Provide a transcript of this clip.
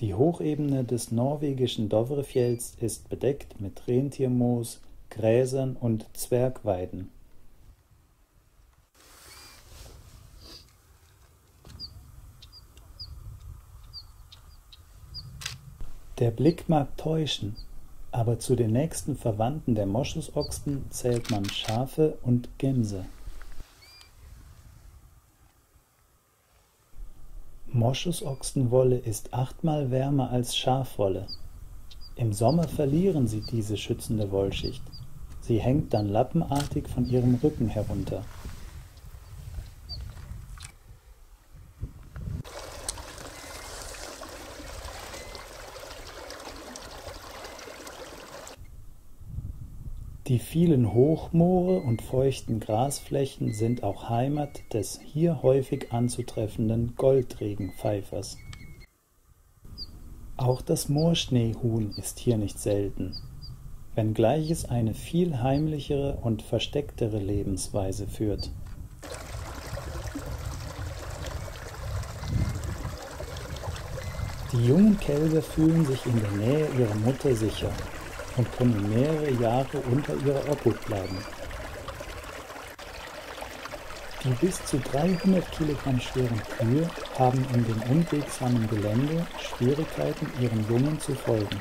Die Hochebene des norwegischen Dovrefjells ist bedeckt mit Rentiermoos, Gräsern und Zwergweiden. Der Blick mag täuschen, aber zu den nächsten Verwandten der Moschusochsen zählt man Schafe und Gämse. Moschusochsenwolle ist achtmal wärmer als Schafwolle. Im Sommer verlieren sie diese schützende Wollschicht. Sie hängt dann lappenartig von ihrem Rücken herunter. Die vielen Hochmoore und feuchten Grasflächen sind auch Heimat des hier häufig anzutreffenden Goldregenpfeifers. Auch das Moorschneehuhn ist hier nicht selten, wenngleich es eine viel heimlichere und verstecktere Lebensweise führt. Die jungen Kälber fühlen sich in der Nähe ihrer Mutter sicher und können mehrere Jahre unter ihrer Obhut bleiben. Die bis zu 300 Kilogramm schweren Kühe haben in dem unwegsamen Gelände Schwierigkeiten, ihren Jungen zu folgen.